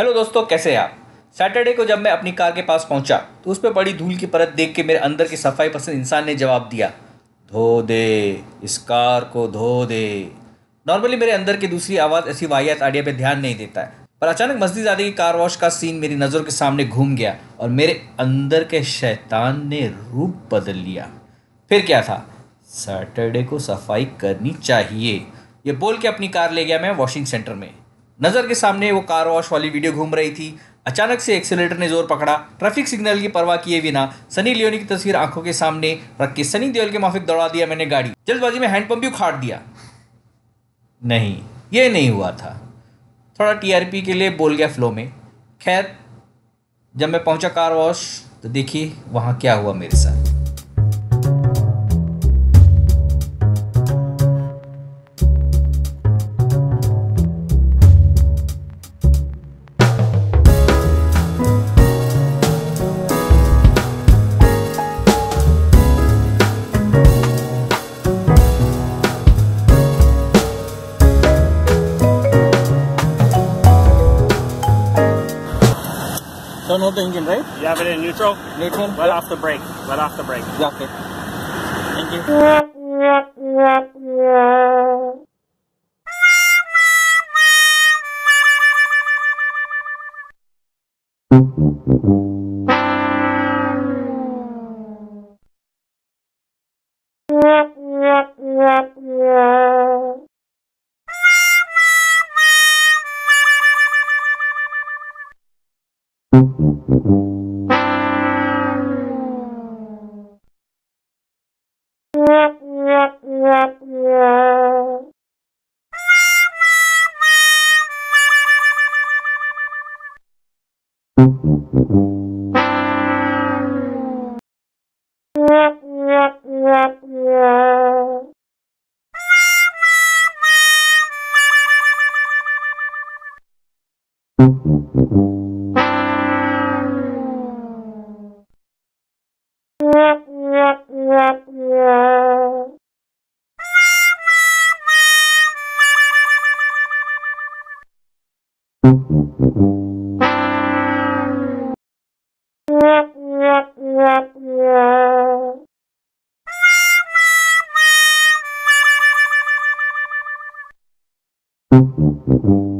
Hello दोस्तों, कैसे हैं आप? सैटरडे को जब मैं अपनी कार के पास पहुँचा तो उस पर बड़ी धूल की परत देख के मेरे अंदर के सफ़ाई पसंद इंसान ने जवाब दिया, धो दे, इस कार को धो दे। नॉर्मली मेरे अंदर की दूसरी आवाज़ ऐसी वाहियात आइडिया पे ध्यान नहीं देता है, पर अचानक मस्जिद आदि की कार वॉश का सीन मेरी नज़रों के सामने घूम गया और मेरे अंदर के शैतान ने रूप बदल लिया। फिर क्या था? सैटरडे को सफ़ाई करनी चाहिए। ये बोल के अपनी कार ले गया मैं वॉशिंग सेंटर में। नज़र के सामने वो कार वॉश वाली वीडियो घूम रही थी। अचानक से एक्सीटर ने ज़ोर पकड़ा। ट्रैफ़िक सिग्नल की परवाह किए बिना सनी लियोनी की तस्वीर आँखों के सामने रख के सनी देओल के माफिक दौड़ा दिया मैंने गाड़ी। जल्दबाजी में हैंडपम्प भी उखाड़ दिया। नहीं, ये नहीं हुआ था। थोड़ा टीआरपी के लिए बोल गया फ्लो में। खैर, जब मैं पहुँचा कार वॉश तो देखिए वहाँ क्या हुआ मेरे साथ। Turn off the engine, right? You have it in neutral? Neutral. Let off the brake. Let off the brake. Yeah, okay. Thank you. Mm-hmm. Mm-hmm.